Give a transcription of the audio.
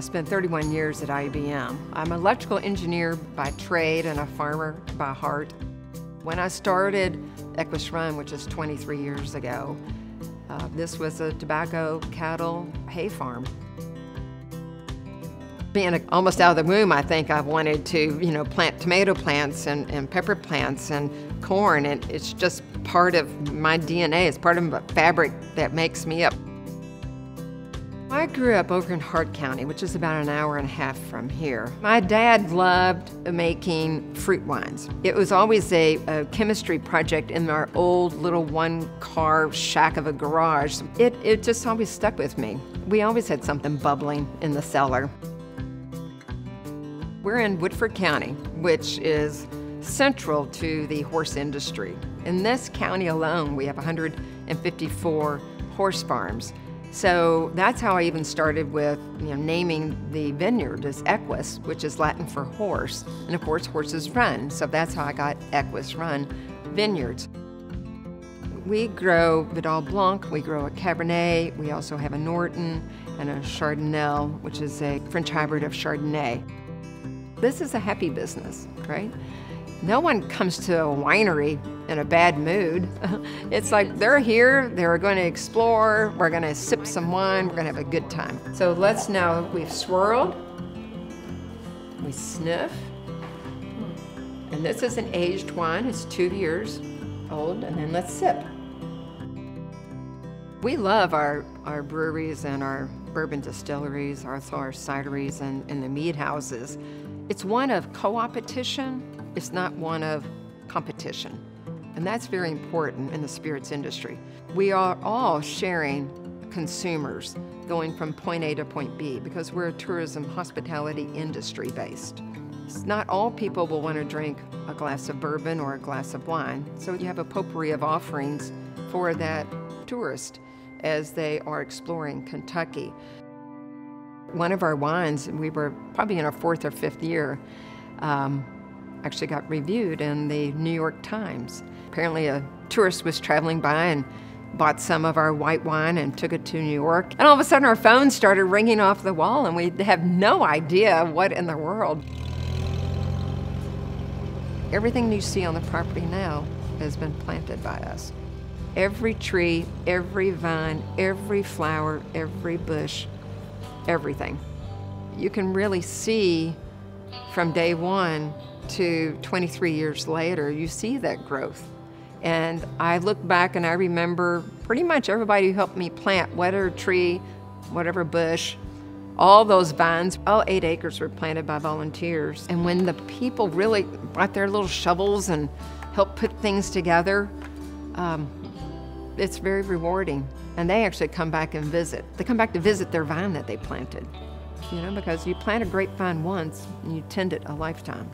spent 31 years at IBM. I'm an electrical engineer by trade and a farmer by heart. When I started Equus Run, which is 23 years ago, uh, this was a tobacco, cattle, hay farm. Being almost out of the womb, I think I wanted to, you know, plant tomato plants and, and pepper plants and corn, and it's just part of my DNA. It's part of the fabric that makes me up. I grew up over in Hart County, which is about an hour and a half from here. My dad loved making fruit wines. It was always a, a chemistry project in our old little one-car shack of a garage. It, it just always stuck with me. We always had something bubbling in the cellar. We're in Woodford County, which is central to the horse industry. In this county alone, we have 154 horse farms. So that's how I even started with you know, naming the vineyard as Equus, which is Latin for horse. And of course, horses run. So that's how I got Equus Run Vineyards. We grow Vidal Blanc, we grow a Cabernet, we also have a Norton and a Chardonel, which is a French hybrid of Chardonnay. This is a happy business, right? No one comes to a winery in a bad mood. it's like they're here, they're going to explore, we're going to sip some wine, we're going to have a good time. So let's now, we've swirled, we sniff, and this is an aged wine, it's two years old, and then let's sip. We love our, our breweries and our bourbon distilleries, also our cideries and, and the mead houses. It's one of co-opetition, it's not one of competition. And that's very important in the spirits industry. We are all sharing consumers going from point A to point B because we're a tourism hospitality industry based. Not all people will want to drink a glass of bourbon or a glass of wine, so you have a potpourri of offerings for that tourist as they are exploring Kentucky. One of our wines, we were probably in our fourth or fifth year, um, actually got reviewed in the New York Times. Apparently a tourist was traveling by and bought some of our white wine and took it to New York. And all of a sudden our phone started ringing off the wall and we have no idea what in the world. Everything you see on the property now has been planted by us. Every tree, every vine, every flower, every bush, everything. You can really see from day one to 23 years later, you see that growth. And I look back and I remember pretty much everybody who helped me plant whatever tree, whatever bush, all those vines, all eight acres were planted by volunteers. And when the people really brought their little shovels and helped put things together, um, it's very rewarding. And they actually come back and visit. They come back to visit their vine that they planted, you know, because you plant a grapevine once and you tend it a lifetime.